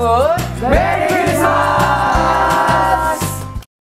neighborhood. Ready?